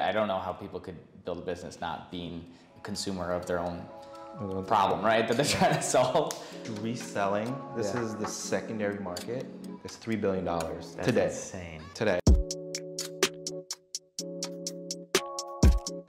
I don't know how people could build a business not being a consumer of their own problem, right? That they're trying to solve. Reselling, this Yeah. is the secondary market. It's $3 billion That's today. insane. Today.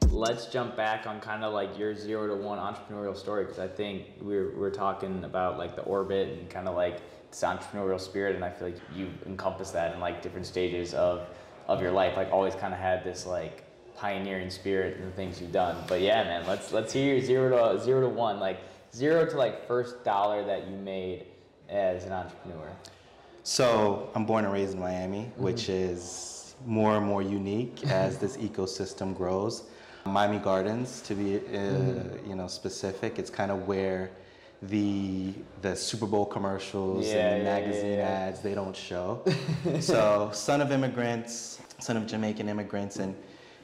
Let's jump back on kind of like your zero to one entrepreneurial story because I think we're, we're talking about like the orbit and kind of like this entrepreneurial spirit, and I feel like you encompass that in like different stages of of your life. Like always kind of had this like pioneering spirit and the things you've done. But yeah, man, let's let's hear your zero to zero to one, like zero to like first dollar that you made as an entrepreneur. So I'm born and raised in Miami, which is more and more unique as this ecosystem grows. Miami Gardens, to be uh, you know specific, it's kind of where the the Super Bowl commercials Yeah, and the yeah, magazine yeah. ads they don't show. so son of immigrants, son of Jamaican immigrants, and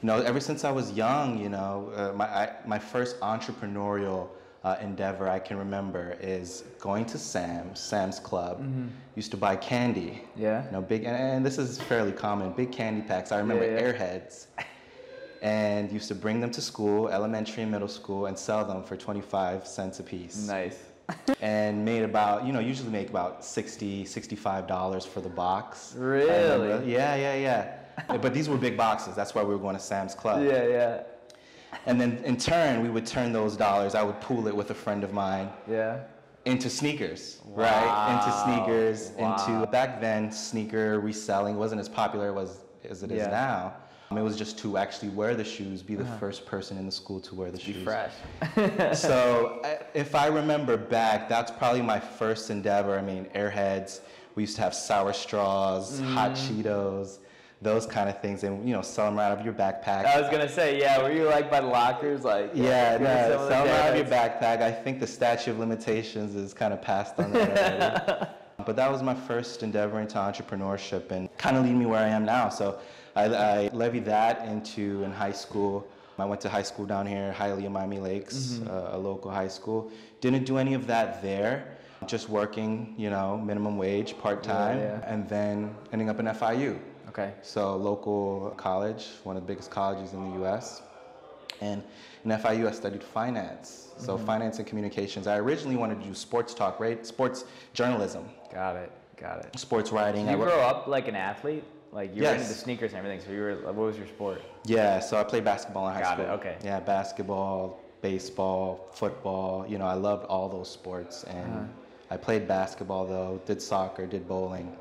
you know ever since I was young, you know uh, my I, my first entrepreneurial uh, endeavor I can remember is going to Sam's Sam's Club. Used to buy candy. Yeah. You know, big and, and this is fairly common. Big candy packs. I remember Yeah, yeah. Airheads. And used to bring them to school, elementary and middle school, and sell them for 25 cents a piece Nice. and made about you know usually make about 60 65 dollars for the box Really? yeah yeah yeah but these were big boxes that's why we were going to sam's club Yeah, yeah, and then in turn we would turn those dollars i would pool it with a friend of mine yeah. into sneakers right into sneakers Wow. into back then sneaker reselling wasn't as popular as, as it is Yeah. now Um, it was just to actually wear the shoes be the first person in the school to wear the Uh-huh. Be shoes fresh. so I- if I remember back, that's probably my first endeavor. I mean, Airheads. We used to have sour straws, hot Mm. Cheetos, those kind of things, and you know, sell them right out of your backpack. I was gonna say, yeah. Were you like by the lockers, like? yeah, me no, sell them out of your backpack. I think the statute of limitations is kind of passed on that already. but that was my first endeavor into entrepreneurship and kind of lead me where I am now. So I, I levied that into in high school. I went to high school down here, Hialeah, Miami Lakes, Mm-hmm. uh, a local high school. Didn't do any of that there. Just working, you know, minimum wage, part time, yeah. and then ending up in FIU. Okay. So local college, one of the biggest colleges in the U.S. And in FIU, I studied finance. So Mm-hmm. finance and communications. I originally wanted to do sports talk, right? Sports journalism, Got it. Got it. sports writing. Did you grow up like an athlete? Like you were into the sneakers and everything. So you were. What was your sport? Yeah, so I played basketball in high Got it, school. okay. Yeah, basketball, baseball, football. You know, I loved all those sports, and Uh-huh. I played basketball though. Did soccer, did bowling.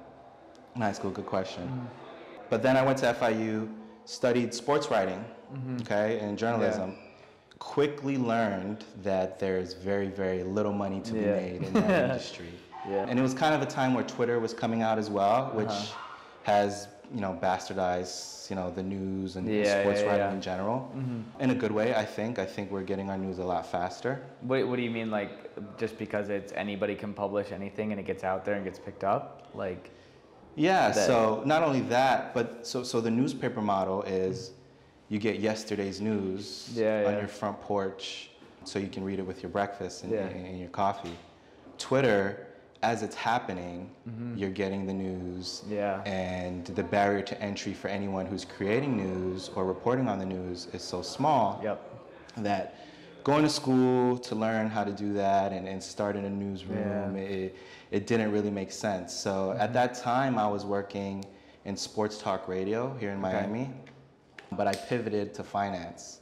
In high school, good question. Mm-hmm. But then I went to FIU, studied sports writing, Mm-hmm. okay, and journalism. Quickly learned that there's very, very little money to be made in that industry. Yeah. And it was kind of a time where Twitter was coming out as well, which Uh-huh. has, you know, bastardized, you know, the news and Yeah, sports yeah, writing yeah. Mm-hmm. in general. In a good way, I think. I think we're getting our news a lot faster. What What do you mean? Like just because it's anybody can publish anything and it gets out there and gets picked up? Like. Yeah, That- so not only that, but so so the newspaper model is you get yesterday's news Yeah, on yeah. your front porch so you can read it with your breakfast and, Yeah. and your coffee. Twitter, as it's happening, mm-hmm. you're getting the news. Yeah. And the barrier to entry for anyone who's creating news or reporting on the news is so small Yep. that going to school to learn how to do that and, and start in a newsroom, Yeah. it, it didn't really make sense. So at mm-hmm. that time, I was working in sports talk radio here in Miami, but I pivoted to finance,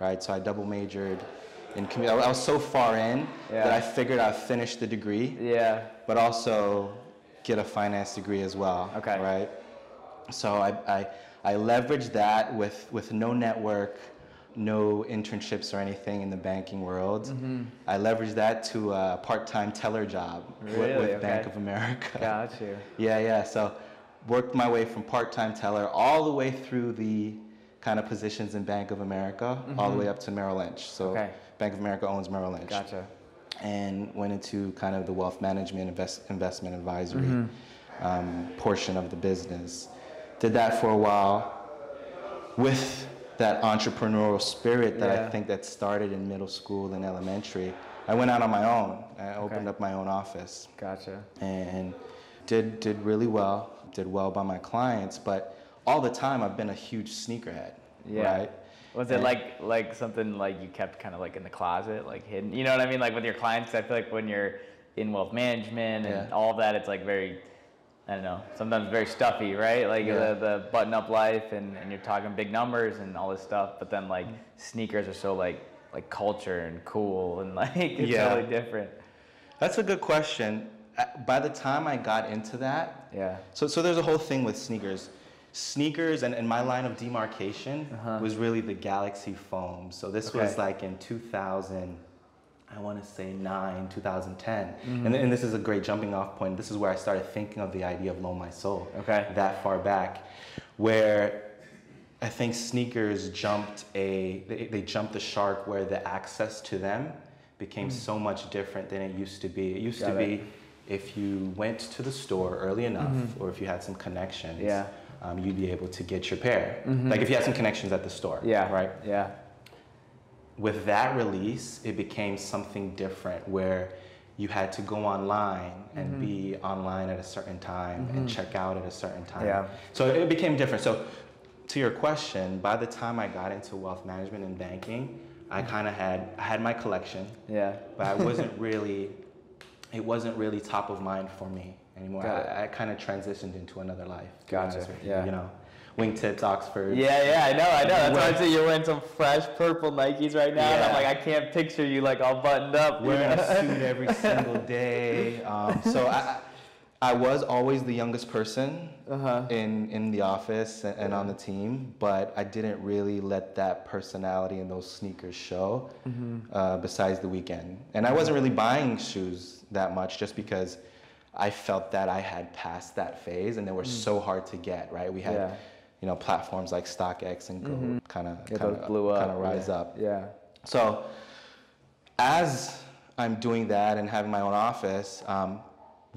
right? So I double majored in commu- I was so far in that I figured I'd finish the degree, Yeah. but also get a finance degree as well, Okay. right? So I, I, I leveraged that with, with no network, no internships or anything in the banking world. Mm-hmm. I leveraged that to a part-time teller job wi- with, Really? Bank of America. Got you. Yeah, yeah. So worked my way from part-time teller all the way through the kind of positions in Bank of America, all the way up to Merrill Lynch. So Mm-hmm. Okay. Bank of America owns Merrill Lynch Gotcha. and went into kind of the wealth management invest, investment advisory Mm-hmm. um, portion of the business. Did that for a while with that entrepreneurial spirit that I think that started in middle school and elementary. I went out on my own. I opened Okay. up my own office Gotcha. and did did really well. Did well by my clients, but all the time I've been a huge sneakerhead. Yeah. right? Was it And- like like something like you kept kind of like in the closet, like hidden? You know what I mean? Like with your clients, I feel like when you're in wealth management and Yeah. all that, it's like very, I don't know, sometimes very stuffy, right? Like Yeah. the, the button up life and, and you're talking big numbers and all this stuff, but then like Mm-hmm. sneakers are so like like culture and cool and like it's Yeah. totally different. That's a good question. By the time I got into that, Yeah. so so there's a whole thing with sneakers. Sneakers and, and my line of demarcation Uh-huh. was really the Galaxy foam. So this was like in 2000, I want to say 9, 2010. Mm-hmm. And, and this is a great jumping off point. This is where I started thinking of the idea of Loan My Sole. Okay. That far back, where I think sneakers jumped a they, they jumped the shark where the access to them became so much different than it used to be. It used. Got to it. be if you went to the store early enough or if you had some connections, Mm-hmm. Yeah. Mm-hmm. um, you'd be able to get your pair. Like if you had some connections at the store. Yeah. Right. Yeah. With that release, it became something different where you had to go online and Mm-hmm. be online at a certain time and check out at a certain time. Yeah. So it became different. So to your question, by the time I got into wealth management and banking, I Mm-hmm. kind of had I had my collection, Yeah. but I wasn't really it wasn't really top of mind for me anymore. I, I kind of transitioned into another life. Gotcha, you, yeah. You know, wingtips, Oxford. Yeah, yeah, I know, I know. That's why I say you're wearing some fresh purple Nikes right now, and I'm like, I can't picture you like all buttoned up. you wearing know? a suit every single day. Um, so I, I was always the youngest person Uh-huh. in, in the office and, on the team, but I didn't really let that personality and those sneakers show Mm-hmm. uh, besides the weekend. And I wasn't really buying shoes that much just because I felt that I had passed that phase and they were so hard to get, right? We had, Mm. Yeah. You know, platforms like StockX and Go kind of blew up. kind of rise yeah. up. Yeah. So, as I'm doing that and having my own office, um,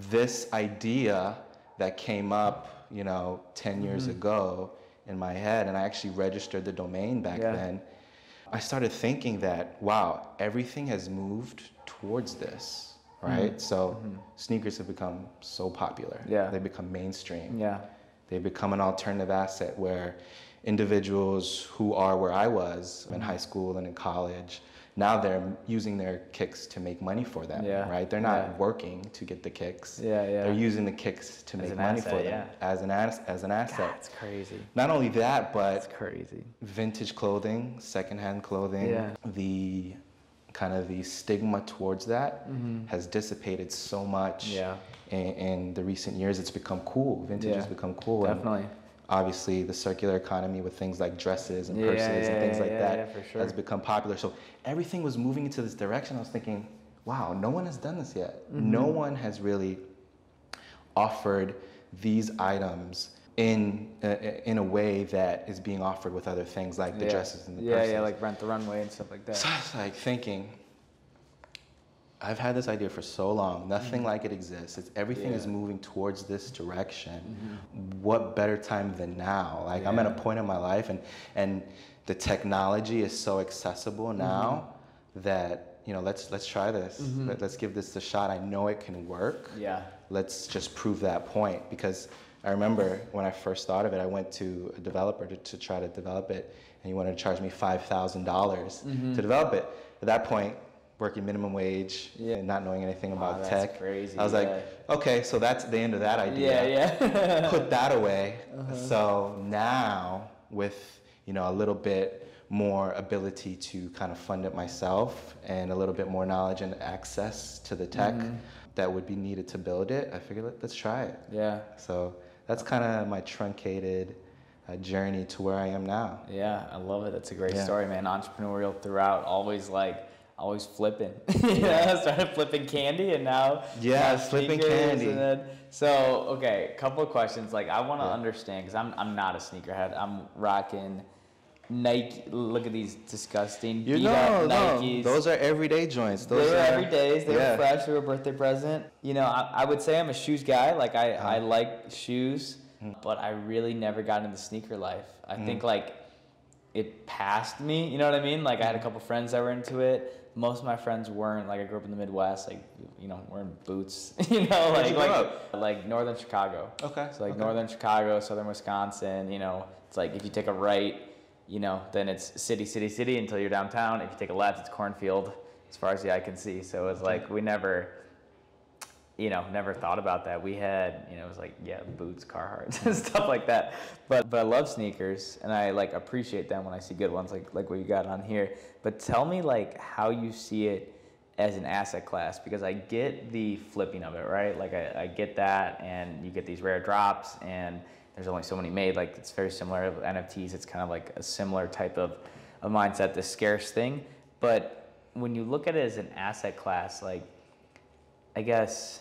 this idea that came up, you know, 10 years Mm-hmm. ago in my head, and I actually registered the domain back Yeah. then, I started thinking that, wow, everything has moved towards this, right? So, sneakers have become so popular. Mm-hmm. Yeah. They become mainstream. Yeah. They become an alternative asset where individuals who are where I was Mm-hmm. in high school and in college, now they're using their kicks to make money for them, Yeah, right? They're not yeah. working to get the kicks. Yeah, yeah. They're using the kicks to As make money asset, for them yeah. as an as, as an asset. That's crazy. Not only that, That's but crazy. vintage clothing, secondhand clothing, Yeah. the kind of the stigma towards that has dissipated so much Mm-hmm. Yeah. In, in the recent years. It's become cool. Vintage Yeah. has become cool. and Definitely. obviously, the circular economy with things like dresses and Yeah, purses yeah, and things like that sure. has become popular. So everything was moving into this direction. I was thinking, wow, no one has done this yet. Mm-hmm. No one has really offered these items in uh, in a way that is being offered with other things like the dresses and the yeah, purses. yeah, like rent the runway and stuff like that. So I was like thinking, I've had this idea for so long. Nothing like it exists. It's everything is Mm-hmm. Moving towards this direction. What better time than now? Like I'm at a point in my life, and and the technology is so accessible Mm-hmm. now that you know let's let's try this. Let, let's give this a shot. I know it can work. Yeah. Let's just prove that point because. I remember when I first thought of it, I went to a developer to, to try to develop it, and he wanted to charge me five thousand dollars Mm-hmm. to develop it. At that point, working minimum wage Yeah. and not knowing anything Wow, about that's tech, crazy, I was like, okay, so that's the end of that idea. Yeah, yeah. Put that away. Uh-huh. So now, with you know a little bit more ability to kind of fund it myself and a little bit more knowledge and access to the tech Mm-hmm. that would be needed to build it, I figured let, let's try it. yeah. So that's kind of my truncated uh, journey to where I am now. Yeah, I love it. That's a great Yeah. story, man. Entrepreneurial throughout, always like, always flipping. you know, started flipping candy and now Yeah, flipping candy. And then, so okay, a couple of questions. Like I want to Yeah. understand because I'm I'm not a sneakerhead. I'm rocking Nike. Look at these disgusting You beat know, up no, Nikes. those are everyday joints. they Those were are every day. They yeah. were fresh. They were a birthday present. You know, I, I would say I'm a shoes guy. Like I, Uh-huh. I like shoes, Hmm. but I really never got into sneaker life. I think like it passed me. You know what I mean? Like I had Hmm. a couple friends that were into it. Most of my friends weren't. Like I grew up in the Midwest. Like you know, wearing boots. you know, like you like, like northern Chicago. Okay. So like okay. northern Chicago, southern Wisconsin. You know, it's like if you take a right you know, then it's city, city, city until you're downtown. If you take a left, it's cornfield as far as the eye can see. So it's like we never, you know, never thought about that. We had, you know, it was like yeah, boots, Carhartts, and stuff like that. But but I love sneakers, and I like appreciate them when I see good ones like like what you got on here. But tell me like how you see it as an asset class because I get the flipping of it, right? Like I, I get that, and you get these rare drops, and there's only so many made. Like it's very similar to NFTs. It's kind of like a similar type of, of mindset, the scarce thing. But when you look at it as an asset class, like I guess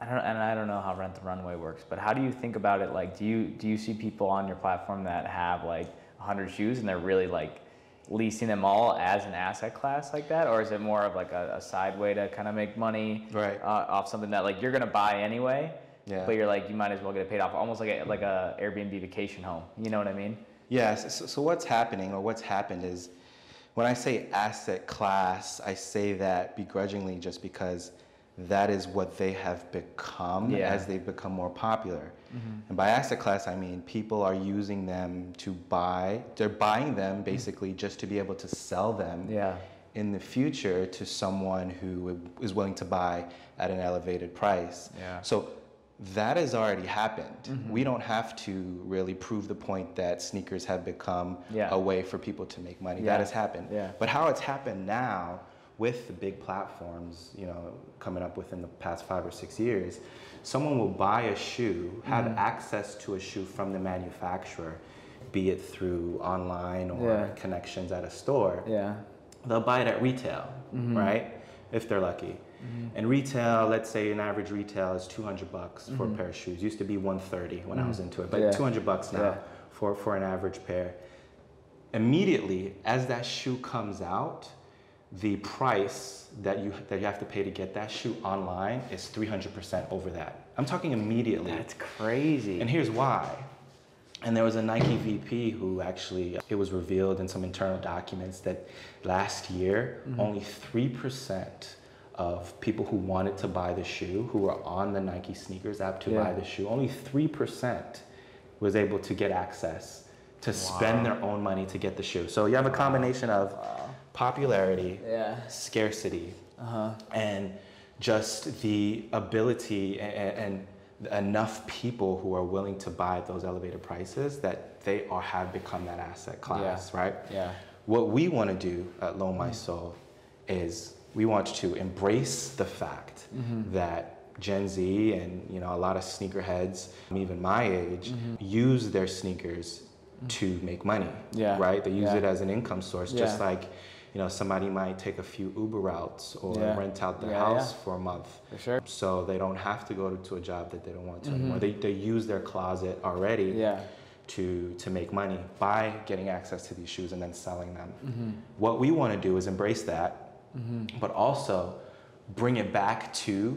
I don't, and I don't know how Rent the Runway works, but how do you think about it? Like, do you do you see people on your platform that have like 100 shoes and they're really like leasing them all as an asset class like that, or is it more of like a, a side way to kind of make money Right. uh, off something that like you're gonna buy anyway, Yeah. but you're like you might as well get it paid off, almost like a like a Airbnb vacation home. You know what I mean? Yes. So, so what's happening or what's happened is when I say asset class, I say that begrudgingly just because that is what they have become Yeah. as they've become more popular. Mm-hmm. And by asset class, I mean people are using them to buy, they're buying them mm-hmm. basically just to be able to sell them Yeah. in the future to someone who is willing to buy at an elevated price. Yeah. So that has already happened. Mm-hmm. We don't have to really prove the point that sneakers have become Yeah. a way for people to make money. That has happened. But how it's happened now with the big platforms, you know, coming up within the past five or six years, someone will buy a shoe, have Mm-hmm. access to a shoe from the manufacturer, be it through online or Yeah. connections at a store Yeah. they'll buy it at retail, Mm-hmm. right? If they're lucky. And retail, let's say an average retail is 200 bucks for a pair of shoes. Used to be 130 when I was into it, but Mm-hmm. Yeah. 200 bucks now Yeah. for, for an average pair. Immediately, as that shoe comes out, the price that you that you have to pay to get that shoe online is 300% over that. I'm talking immediately. That's crazy. And here's why. And there was a Nike VP who actually, it was revealed in some internal documents that last year, mm-hmm. only 3% of people who wanted to buy the shoe, who were on the Nike sneakers app to buy the shoe, only 3% was able to get access to spend their own money to get the shoe. So you have a combination of popularity, yeah. scarcity, Uh huh. and just the ability and, and enough people who are willing to buy at those elevated prices that they are have become that asset class, right? Yeah. What we want to do at Loan My Sole is we want to embrace the fact Mm-hmm. that Gen Z and you know a lot of sneakerheads, even my age, use their sneakers to make money. Mm-hmm. Yeah. Right? They use Yeah. it as an income source, just like you know somebody might take a few Uber routes or Yeah. rent out their Yeah, house yeah. for a month. For sure. So they don't have to go to, to a job that they don't want to Mm-hmm. anymore. They, they use their closet already Yeah. to, to make money by getting access to these shoes and then selling them. Mm-hmm. What we want to do is embrace that, but also bring it back to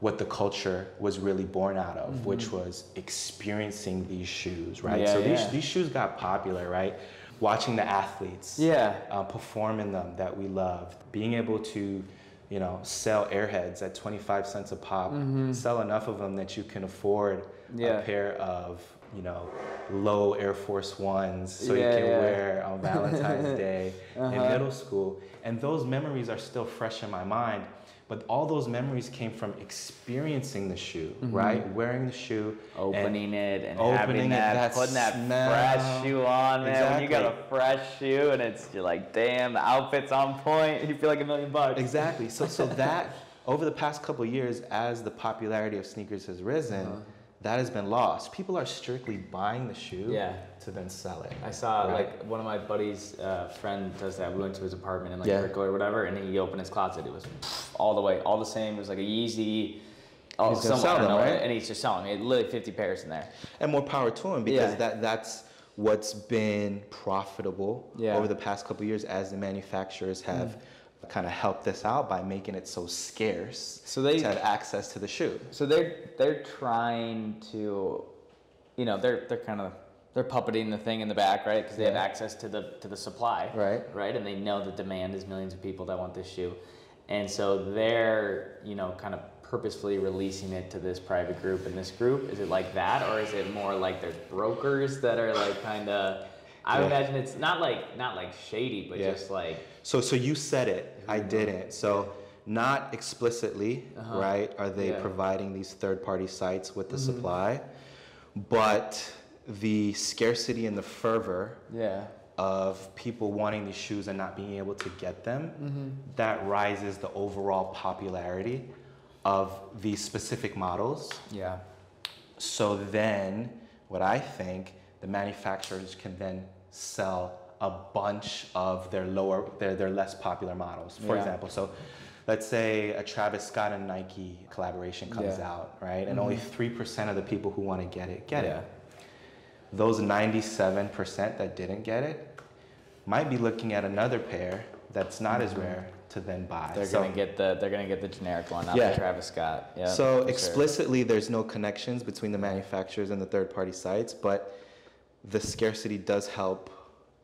what the culture was really born out of, which was experiencing these shoes, right? Mm-hmm. Yeah, so these, these shoes got popular, right? Watching the athletes Yeah. uh, perform in them that we loved, being able to, you know, sell airheads at 25 cents a pop, sell enough of them that you can afford. Yeah. a pair of, you know, low Air Force Ones so Yeah, you can yeah. wear on Valentine's Day in Uh-huh. middle school. And those memories are still fresh in my mind. But all those memories came from experiencing the shoe, right? Wearing the shoe, and- Mm-hmm. Opening it and Opening having that, that putting that smell. fresh shoe on, man. When you got a fresh shoe and it's you're like, damn, the outfit's on point. You feel like a million bucks. Exactly. So so that over the past couple of years, as the popularity of sneakers has risen, Uh-huh. That has been lost. People are strictly buying the shoe Yeah. to then sell it. I saw Right. like one of my buddies' uh, friend does that. We went to his apartment in like Yeah. Brickell or whatever, and he opened his closet. It was all the way, all the same. It was like a Yeezy. Oh, He's gonna sell them, know, right? And he's just selling. He had literally 50 pairs in there. And more power to him because Yeah. that that's what's been profitable Yeah. over the past couple of years as the manufacturers have kind of help this out by making it so scarce So they- have access to the shoe. So they're they're trying to, you know, they're they're kind of they're puppeting the thing in the back, right? Because they have access to the to the supply, Right. Right, and they know the demand is millions of people that want this shoe, and so they're you know kind of purposefully releasing it to this private group and this group. Is it like that, or is it more like there's brokers that are like kind of I Yeah. imagine it's not like not like shady, but Yeah. just like So, so you said it. I didn't. So, not explicitly, Uh-huh. right? Are they Yeah. Mm-hmm. providing these third-party sites with the supply? But the scarcity and the fervor yeah, of people wanting these shoes and not being able to get them, Mm-hmm. that rises the overall popularity of these specific models. yeah, So then, what I think, the manufacturers can then sell a bunch of their lower, their, their less popular models. For Yeah. example, so let's say a Travis Scott and Nike collaboration comes Yeah. out, right? And only 3% of the people who want to get it get yeah. it. Those 97% that didn't get it might be looking at another pair that's not as rare to then buy. Mm-hmm. They're So- gonna get the they're gonna get the generic one, not Yeah. the Travis Scott. Yeah. so sure. explicitly, there's no connections between the manufacturers and the third-party sites, but the scarcity does help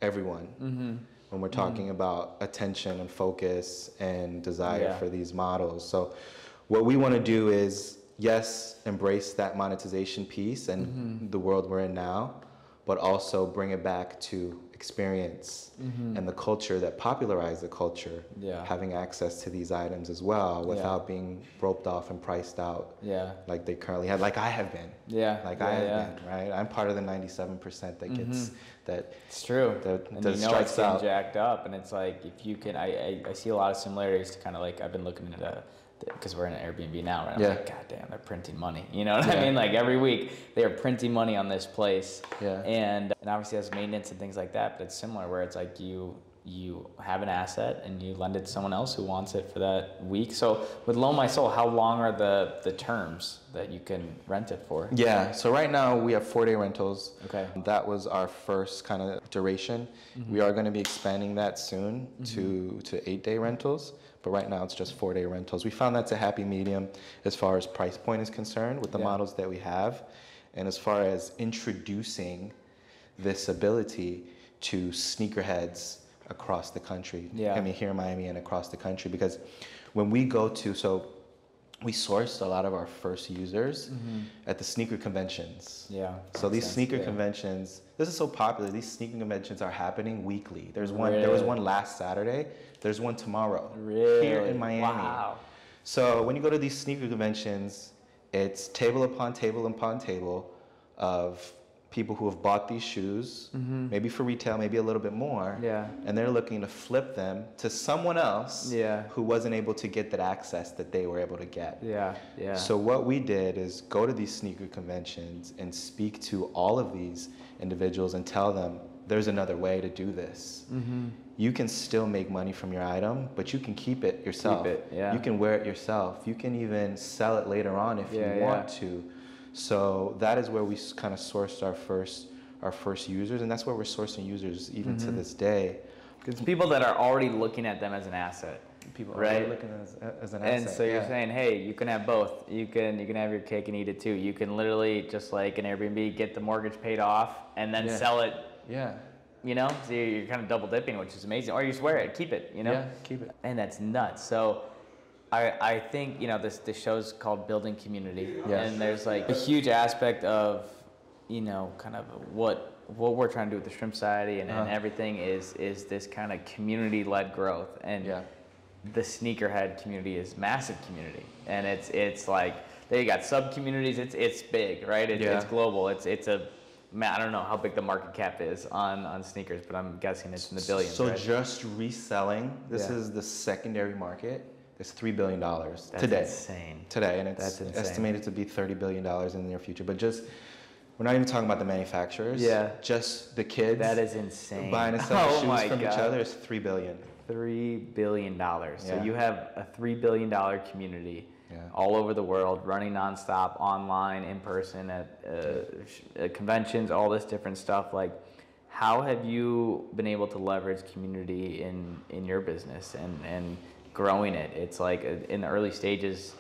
everyone Mm-hmm. when we're talking about attention and focus and desire Yeah. for these models. So what we want to do is yes, embrace that monetization piece and Mm-hmm. the world we're in now, but also bring it back to experience and the culture that popularized the culture Mm-hmm. Yeah. having access to these items as well Yeah. without being roped off and priced out Yeah. like they currently have like i have been Yeah. like yeah, i have yeah. been right i'm part of the 97% that gets that It's true. that, and that you know strikes it's getting out jacked up, and it's like if you can, I, I, I see a lot of similarities to kind of like I've been looking at a because we're in an Airbnb now, right? I'm Yeah. like, God damn, they're printing money. You know what I mean? Like every week they are printing money on this place, Yeah. and and obviously has maintenance and things like that. But it's similar where it's like you you have an asset and you lend it to someone else who wants it for that week. So with Loan My Sole, how long are the the terms that you can rent it for? Yeah, so right now we have four day rentals. Okay. That was our first kind of duration. Mm-hmm. We are going to be expanding that soon mm-hmm. to, to eight day rentals, but right now it's just four day rentals. We found that's a happy medium as far as price point is concerned with the Yeah. models that we have, and as far as introducing this ability to sneakerheads across the country. Yeah. I mean, here in Miami and across the country, because when we go to, so we sourced a lot of our first users mm-hmm. at the sneaker conventions. Yeah. So these sense, sneaker yeah. conventions, this is so popular. These sneaker conventions are happening weekly. There's one. There was one last Saturday. There's one tomorrow Really? here in Miami. Wow. So when you go to these sneaker conventions, it's table upon table upon table of people who have bought these shoes, maybe for retail, maybe a little bit more, Mm-hmm. Yeah. and they're looking to flip them to someone else Yeah. who wasn't able to get that access that they were able to get. Yeah. Yeah. So what we did is go to these sneaker conventions and speak to all of these individuals and tell them there's another way to do this. Mm-hmm. You can still make money from your item, but you can keep it yourself. it, yeah. You can wear it yourself. You can even sell it later on if Yeah, you yeah. want to. So that is where we kind of sourced our first our first users, and that's where we're sourcing users even Mm-hmm. to this day. Because people that are already looking at them as an asset. People Right. are looking as, as an asset. And so you're saying, hey, you can have both. You can you can have your cake and eat it too. You can literally just like an Airbnb, get the mortgage paid off, and then Yeah. sell it. yeah, You know, so you're, kind of double dipping, which is amazing. Or you swear it, keep it. You know, yeah, keep it. and that's nuts. So. I, I think you know this this show's called building community and there's like a huge aspect of you know kind of what what we're trying to do with the shrimp society and, and Uh-huh. everything is is this kind of community led growth and Yeah. the sneakerhead community is massive community and it's it's like they got sub communities it's it's big right it, Yeah. it's global it's it's a I don't know how big the market cap is on on sneakers but I'm guessing it's in the billions So right? just reselling, this Yeah. is the secondary market. It's three billion dollars That's today. insane Today, and it's That's insane. estimated to be thirty billion dollars in the near future. But just we're not even talking about the manufacturers. Yeah. Just the kids. that is insane buying and selling oh shoes my from God. each other is three billion. Three billion dollars. So you have a three billion dollar community Yeah. all over the world, running nonstop, online, in person, at uh, uh, conventions, all this different stuff. Like, how have you been able to leverage community in in your business and and growing it? It's like uh, in the early stages,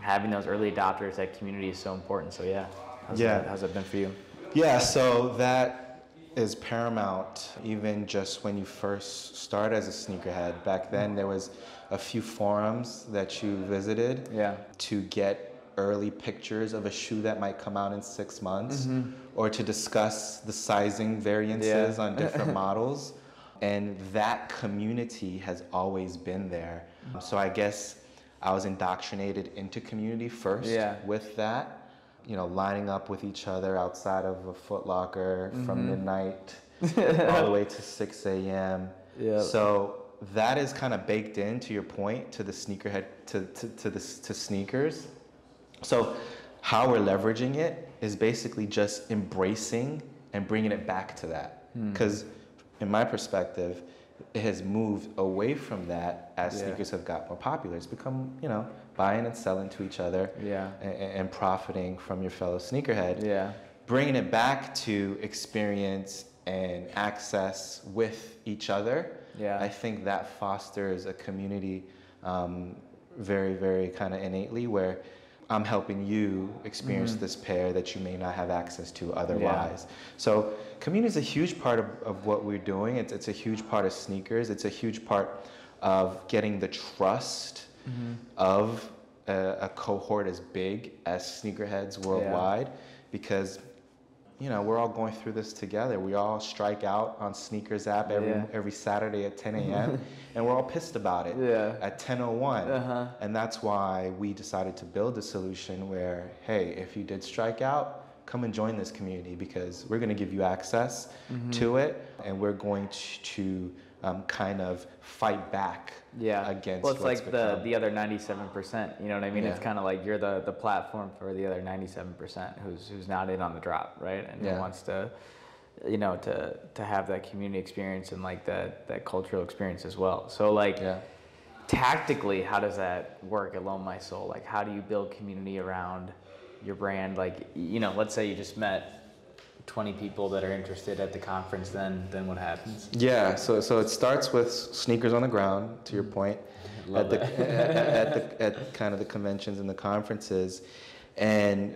having those early adopters, that community is so important. So yeah, how's Yeah. that, how's that been for you? Yeah, so that is paramount even just when you first start as a sneakerhead. Back then, there was a few forums that you visited Yeah. to get early pictures of a shoe that might come out in six months, Mm-hmm. or to discuss the sizing variances on different models. And that community has always been there. So I guess I was indoctrinated into community first Yeah. with that. You know, lining up with each other outside of a Foot Locker Mm-hmm. from midnight all the way to 6 a.m. Yeah. So that is kind of baked into your point to the sneakerhead to, to, to the to sneakers. So how we're leveraging it is basically just embracing and bringing it back to that. Hmm. Because in my perspective, it has moved away from that as Yeah. sneakers have got more popular. It's become, you know, buying and selling to each other Yeah. and, and profiting from your fellow sneakerhead Yeah. bringing it back to experience and access with each other, Yeah. I think that fosters a community um, very, very kind of innately where I'm helping you experience Mm-hmm. this pair that you may not have access to otherwise. So, community is a huge part of, of what we're doing. It's, it's a huge part of sneakers. It's a huge part of getting the trust Mm-hmm. of a, a cohort as big as sneakerheads worldwide because you know we're all going through this together we all strike out on sneakers app every Yeah. every saturday at 10 a.m and we're all pissed about it Yeah. at 10.01 Uh-huh. and that's why we decided to build a solution where hey if you did strike out come and join this community because we're going to give you access Mm-hmm. to it and we're going to, to um, kind of fight back Yeah. against well, it's what's like the become- the other ninety-seven percent. You know what I mean? It's kind of like you're the the platform for the other ninety-seven percent who's who's not in on the drop, right? And Yeah. who wants to, you know, to to have that community experience and like that that cultural experience as well. So like. yeah tactically how does that work at loan my sole like how do you build community around your brand like you know let's say you just met 20 people that are interested at the conference then then what happens Yeah, so so it starts with sneakers on the ground. To your point, Love at the at, at the at kind of the conventions and the conferences, and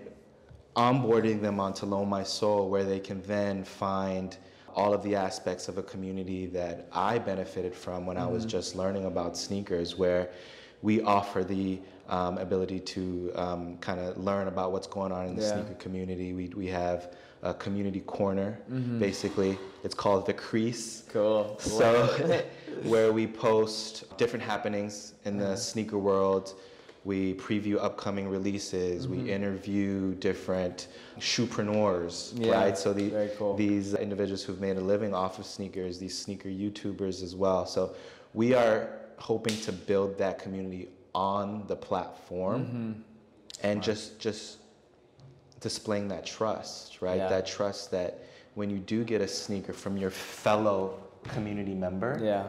onboarding them onto Loan My Sole, where they can then find all of the aspects of a community that I benefited from when I was Mm-hmm. just learning about sneakers, where we offer the um, ability to um, kind of learn about what's going on in the Yeah. sneaker community. We, we have a community corner, Mm-hmm. basically. It's called The Crease. cool So, where we post different happenings in the sneaker world, we preview upcoming releases, we interview different shoepreneurs, Yeah, right? So the, cool. these individuals who've made a living off of sneakers, these sneaker YouTubers as well. So we are hoping to build that community on the platform Mm-hmm. and just just displaying that trust, right? Yeah. That trust that when you do get a sneaker from your fellow community member, yeah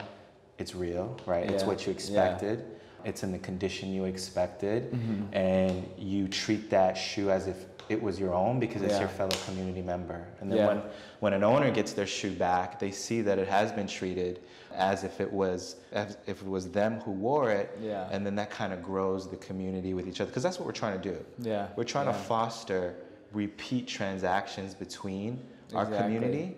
it's real, right? It's what you Yeah. expected. It's in the condition you expected, Mm-hmm. and you treat that shoe as if it was your own because it's Yeah. your fellow community member. And then Yeah. when when an owner gets their shoe back, they see that it has been treated as if it was as if it was them who wore it. Yeah. And then that kind of grows the community with each other because that's what we're trying to do. yeah We're trying to foster repeat transactions between our community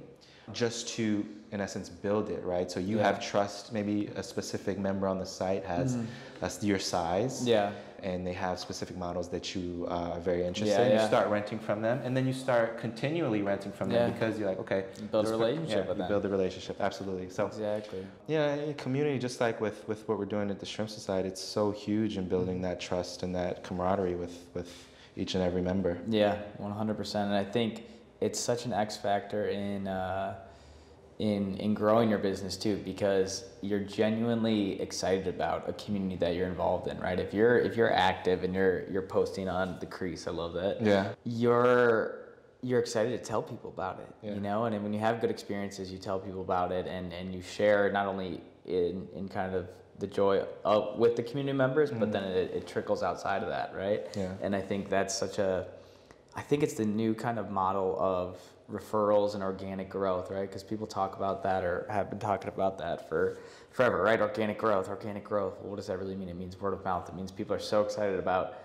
just to, in essence, build it, right? So you Yeah. have trust, maybe a specific member on the site has that's your size. Mm-hmm. yeah And they have specific models that you uh, are very interested Yeah, in. yeah. You start renting from them, and then you start continually renting from them because you're like, okay, You build a this per- relationship yeah, with you them. build a relationship, absolutely. So exactly yeah, community just like with, with what we're doing at the Shrimp Society, it's so huge in building that trust and that camaraderie with, with each and every member. Yeah, one hundred percent. And I think it's such an X factor in uh, in in growing your business too, because you're genuinely excited about a community that you're involved in, right? If you're if you're active and you're you're posting on the crease, I love that. Yeah. You're you're excited to tell people about it, Yeah. you know. And when you have good experiences, you tell people about it, and and you share not only in in kind of the joy of, with the community members, but mm-hmm. then it, it trickles outside of that, right? Yeah. And I think that's such a, I think it's the new kind of model of referrals and organic growth, right? Because people talk about that or have been talking about that for forever, right? Organic growth, organic growth. Well, what does that really mean? It means word of mouth. It means people are so excited about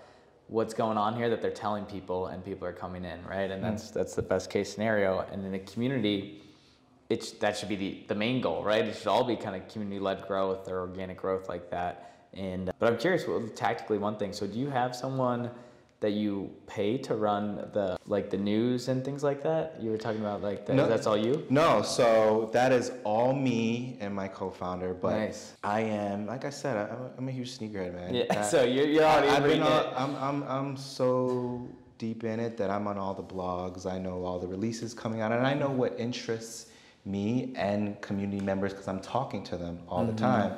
what's going on here that they're telling people and people are coming in, right? And mm. that's that's the best case scenario. And in a community, it's that should be the, the main goal, right? It should all be kind of community led growth or organic growth like that. And uh, but I'm curious, well, tactically, one thing. So do you have someone that you pay to run the like the news and things like that? You were talking about like that, No. that's all you? No, so that is all me and my co-founder. But Nice. I am, like I said, I- I'm a, huge sneakerhead, man. Yeah. I- So you're you're already I've been on. I'm, I'm, I'm so deep in it that I'm on all the blogs. I know all the releases coming out, and I know what interests me and community members because I'm talking to them all Mm-hmm. the time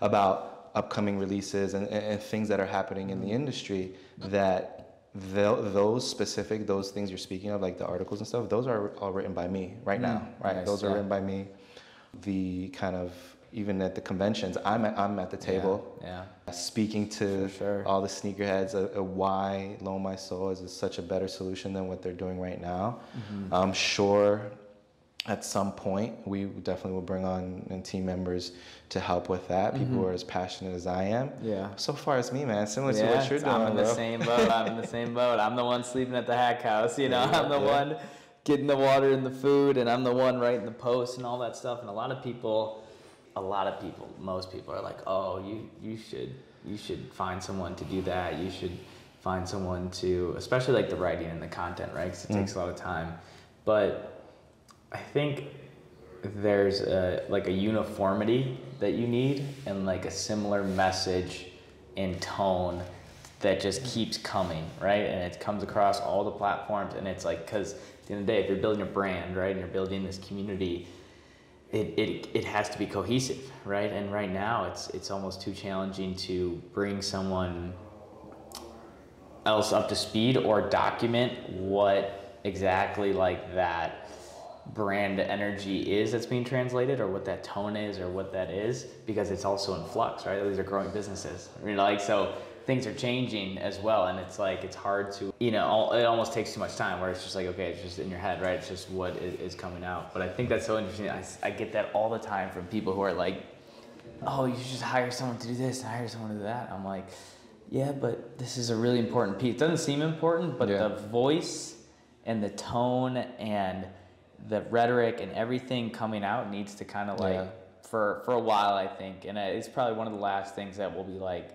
about upcoming releases and, and, and things that are happening in the industry that tho- those specific those things you're speaking of like the articles and stuff those are all written by me right now Mm, right nice, those are yeah. written by me the kind of even at the conventions i'm at, I'm at the table Yeah. speaking to sure. all the sneakerheads uh, why Loan My Sole is such a better solution than what they're doing right now. Mm-hmm. I'm sure at some point we definitely will bring on team members to help with that. People who are as passionate as I am. Mm-hmm. Yeah. So far as me, man, similar to what you're doing, I'm in the same boat. I'm in the same boat. I'm the one sleeping at the hack house. You know, Yeah, I'm the yeah. one getting the water and the food, and I'm the one writing the posts and all that stuff. And a lot of people, a lot of people, most people are like, "Oh, you you should you should find someone to do that. You should find someone to, especially like the writing and the content, right? Because it takes a lot of time. But I think there's a, like a uniformity that you need and like a similar message and tone that just keeps coming, right? And it comes across all the platforms, and it's like because at the end of the day, if you're building a brand, right, and you're building this community, it, it, it has to be cohesive, right? And right now, it's it's almost too challenging to bring someone else up to speed or document what exactly like that brand energy is that's being translated or what that tone is or what that is because it's also in flux right these are growing businesses you know like so things are changing as well and it's like it's hard to you know it almost takes too much time where it's just like okay it's just in your head right it's just what is, is coming out but i think that's so interesting I get that all the time from people who are like oh, you should just hire someone to do this and hire someone to do that. I'm like, yeah, but this is a really important piece. It doesn't seem important, but Yeah. the voice and the tone and the rhetoric and everything coming out needs to kind of like Yeah. for for a while, I think, and uh, it's probably one of the last things that will be like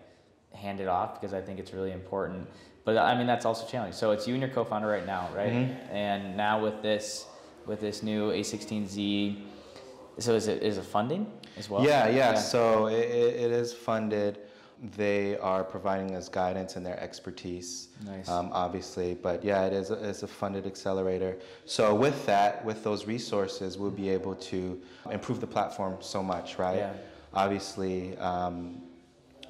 handed off because I think it's really important. But I mean, that's also challenging. So it's you and your co-founder right now, right? Mm-hmm. And now with this with this new A16Z, so is it is it funding as well? Yeah, yeah. So it, it it is funded. They are providing us guidance and their expertise, Nice. um, obviously. But yeah, it is a, it's a funded accelerator. So with that, with those resources, we'll be able to improve the platform so much, right? Yeah. Obviously, um,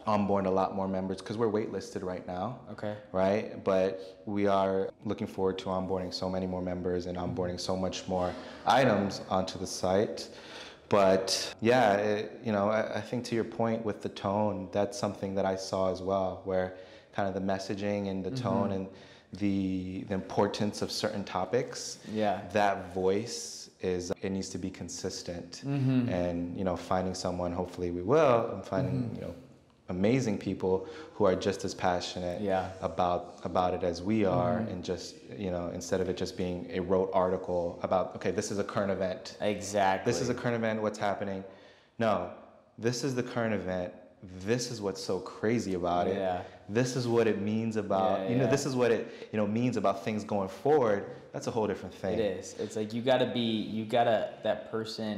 onboard a lot more members because we're waitlisted right now Okay. right? But we are looking forward to onboarding so many more members and onboarding so much more items onto the site. But yeah, it, you know, I, I think to your point with the tone, that's something that I saw as well, where kind of the messaging and the mm-hmm. tone and the the importance of certain topics. Yeah. That voice is it needs to be consistent, mm-hmm. and you know, finding someone. Hopefully, we will. And finding mm-hmm. you know amazing people who are just as passionate Yeah. about about it as we are Mm-hmm. and just you know instead of it just being a rote article about okay this is a current event Exactly. this is a current event what's happening no this is the current event this is what's so crazy about it Yeah. this is what it means about Yeah, you know this is what it you know means about things going forward that's a whole different thing It is. It's like you gotta be. You gotta that person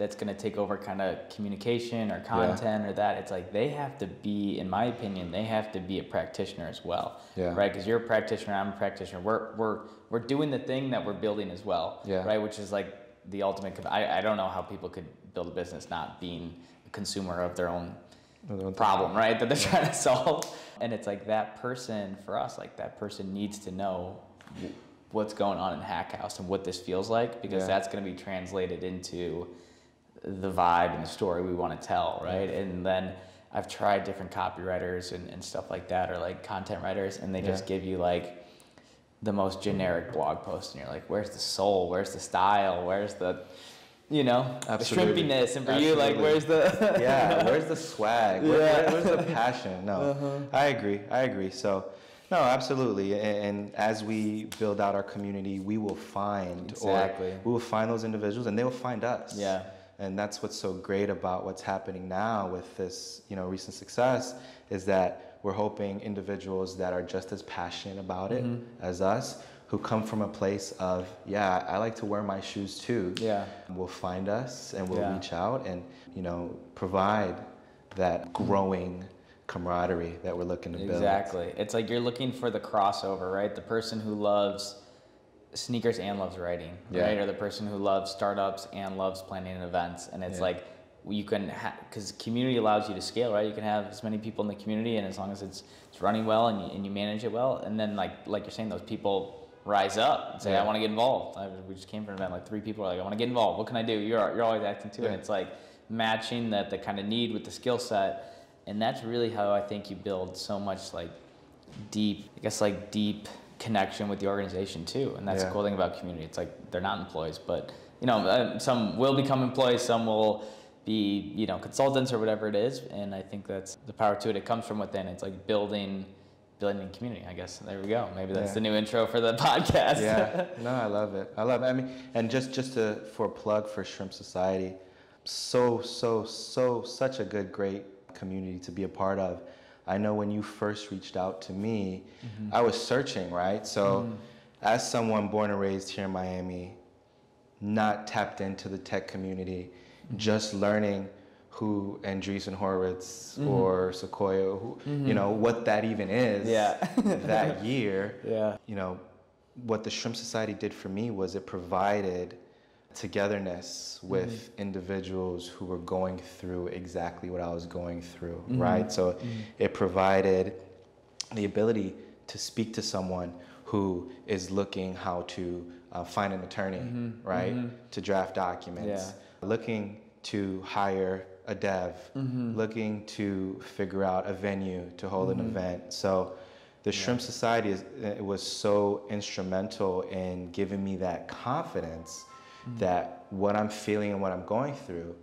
that's gonna take over kind of communication or content or that. It's like they have to be, in my opinion, they have to be a practitioner as well. Yeah. Right. Because you're a practitioner. I'm a practitioner. We're we're we're doing the thing that we're building as well. Yeah. Right. Which is like the ultimate. I I don't know how people could build a business not being a consumer of their own problem, right? That they're trying to solve. And it's like that person, for us, like that person needs to know what's going on in Hack House and what this feels like because Yeah. that's going to be translated into the vibe and the story we want to tell, right? And then I've tried different copywriters and, and stuff like that or like content writers and they just give you like the most generic blog post and you're like, where's the soul? Where's the style? Where's the, you know, Absolutely. the shrimpiness? And for you, like, where's the, yeah, where's the swag? Where, Yeah. where- where's the passion? No, uh-huh. I agree. I agree. So, no, absolutely. And, and as we build out our community, we will find, Exactly. we will find those individuals, and they will find us. Yeah. And that's what's so great about what's happening now with this, you know, recent success is that we're hoping individuals that are just as passionate about it Mhm. as us, who come from a place of, yeah, I like to wear my shoes too, Yeah. will find us and will Yeah. reach out and, you know, provide that growing camaraderie that we're looking to build. Exactly. It's like you're looking for the crossover, right? The person who loves sneakers and loves writing, Yeah. right? Or the person who loves startups and loves planning events. And it's Yeah. like you can have, because community allows you to scale, right? You can have as many people in the community, and as long as it's it's running well and you, and you manage it well, and then like like you're saying, those people rise up and say, Yeah. "I want to get involved." I, we just came from an event, like three people are like, "I want to get involved. What can I do?" You're you're always acting too, and it's like matching that the kind of need with the skill set, and that's really how I think you build so much like deep, I guess like deep connection with the organization too. And that's Yeah. the cool thing about community. It's like they're not employees, but you know, uh, some will become employees, some will be you know consultants or whatever it is. And I think that's the power to it. It comes from within. It's like building, building community. I guess there we go. Maybe that's Yeah. the new intro for the podcast. yeah no i love it i love it i mean and just just to for a plug for shrimp society so so so such a good great community to be a part of i know when you first reached out to me mm-hmm. i was searching right? So mm-hmm. as someone born and raised here in miami not tapped into the tech community mm-hmm. just learning who Andreessen Horowitz or Sequoia, who, you know, what that even is Yeah. that year. Yeah. you know, what the Shrimp Society did for me was it provided togetherness with mm-hmm. individuals who were going through exactly what I was going through, mm-hmm. right? So mm-hmm. it provided the ability to speak to someone who is looking how to uh, find an attorney, right? To draft documents, looking to hire a dev, looking to figure out a venue to hold an event. So the Shrimp Society is, it was so instrumental in giving me that confidence that what I'm feeling and what I'm going through,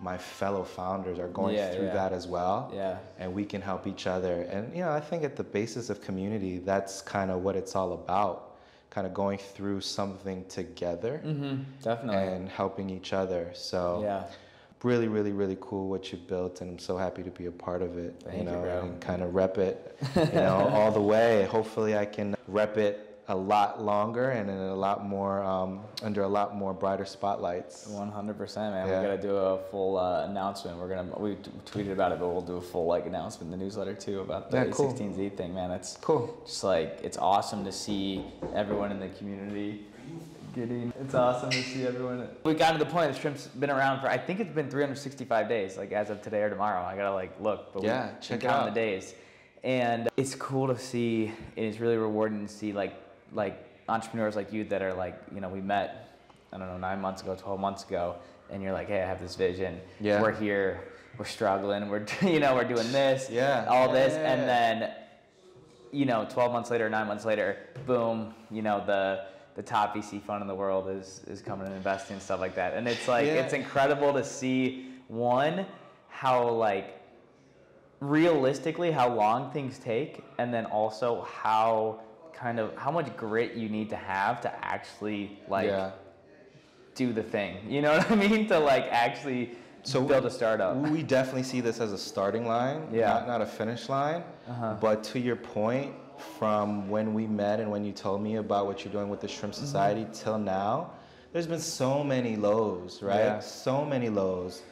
my fellow founders are going Yeah, through yeah. that as well Yeah. and we can help each other. And you know, I think at the basis of community, that's kind of what it's all about. Kind of going through something together Mm-hmm. Definitely. and helping each other. So yeah. really, really, really cool what you've built, and I'm so happy to be a part of it. Thank you you, know, bro. and kind of rep it, you know, all the way. Hopefully, I can rep it a lot longer and in a lot more um, under a lot more brighter spotlights. One hundred percent, man. Yeah. We gotta do a full uh, announcement. We're gonna we tweeted about it, but we'll do a full like announcement in the newsletter too about the Yeah, cool. A16Z thing, man. It's Cool. just like it's awesome to see everyone in the community getting. It's awesome to see everyone. We got to the point. The shrimp's been around for I think it's been 365 days, like as of today or tomorrow. I gotta like look, but Yeah, we, check we count out. the days, and it's cool to see. And it's really rewarding to see like like entrepreneurs like you that are like you know we met I don't know nine months ago, 12 months ago, and you're like, hey, I have this vision. Yeah. We're here. We're struggling. We're you know we're doing this. Yeah. All this, Yeah. and then you know, 12 months later, nine months later, boom, you know, the the top VC fund in the world is is coming and investing and stuff like that. And it's like Yeah. it's incredible to see one how like realistically how long things take and then also how kind of how much grit you need to have to actually like yeah. do the thing. You know what I mean? To like actually So build a startup. We definitely see this as a starting line, Yeah. not, not a finish line. Uh-huh. But to your point, from when we met and when you told me about what you're doing with the Shrimp Mm-hmm. Society till now, there's been so many lows, right? Yeah. So many lows.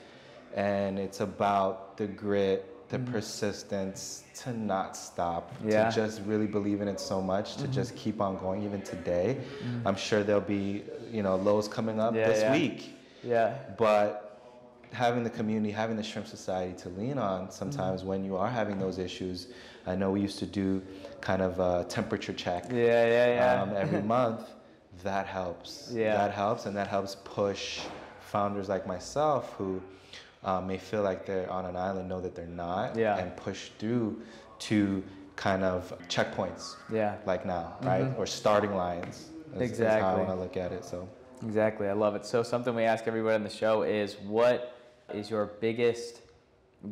And it's about the grit, the persistence to not stop, Mm-hmm. Yeah. Mm-hmm. to just really believe in it so much, to just keep on going even today. I'm sure there'll be, you know, lows coming up Yeah, this yeah. week Yeah. but having the community, having the shrimp society to lean on sometimes Mm-hmm. when you are having those issues. I know we used to do kind of a temperature check Yeah, yeah, yeah. um, every month. That helps. Yeah. That helps, and that helps push founders like myself who um, may feel like they're on an island, know that they're not, Yeah. and push through to kind of checkpoints yeah. like now, right? Or starting lines. is- Is how I Mm-hmm. Exactly. want to look at it. So. Exactly, I love it. So something we ask everybody on the show is what is your biggest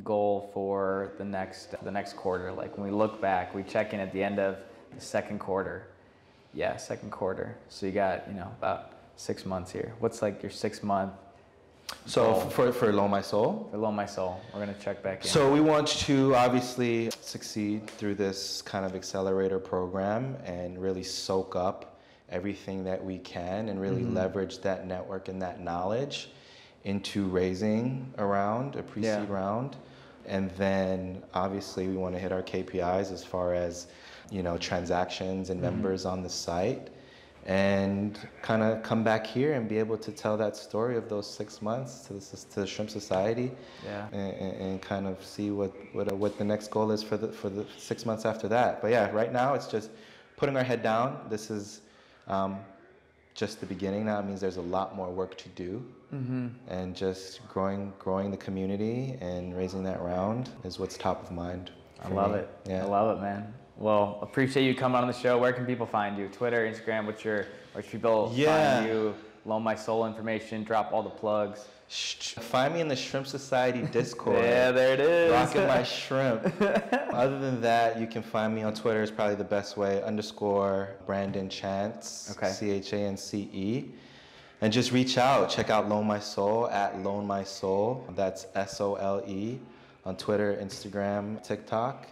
goal for the next the next quarter? Like when we look back, we check in at the end of the second quarter. Yeah, second quarter. So you got, you know, about 6 months here. What's like your 6 month So goal for for Loan My Sole. for Loan My Sole? We're gonna check back in. So we want to obviously succeed through this kind of accelerator program and really soak up everything that we can and really Mhm. leverage that network and that knowledge into raising a round, a pre-seed Yeah. round. And then obviously we want to hit our KPIs as far as, you know, transactions and Mhm. members on the site and kind of come back here and be able to tell that story of those six months to the, to the Shrimp Society yeah. and, and, kind of see what, what, uh, what the next goal is for the, for the six months after that. But yeah, right now it's just putting our head down. This is um, just the beginning now. It means there's a lot more work to do. Mm-hmm. And just growing, growing the community and raising that round is what's top of mind. I love me. it. Yeah. I love it, man. Well, appreciate you coming on the show. Where can people find you? Twitter, Instagram. What's your? Where can people Yeah. find you? Loan my sole information. Drop all the plugs. Find me in the Shrimp Society Discord. Yeah, there it is. Rocking my shrimp. Other than that, you can find me on Twitter It's probably the best way. Underscore Brandon Chance. Okay. C H A N C E. And just reach out. Check out Loan My Sole at Loan My Sole. That's S O L E on Twitter, Instagram, TikTok.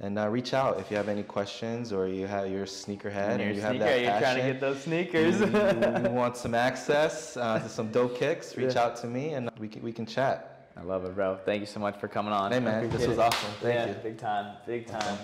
And uh, reach out if you have any questions or you have your sneakerhead And and your you have sneaker. that You're trying to get those sneakers. you, you- you want some access uh, to some dope kicks, reach Yeah. out to me and we can, we can chat. I love it, bro. Thank you so much for coming on. Hey, man, this was it. awesome. Thank yeah, you. big time, big time.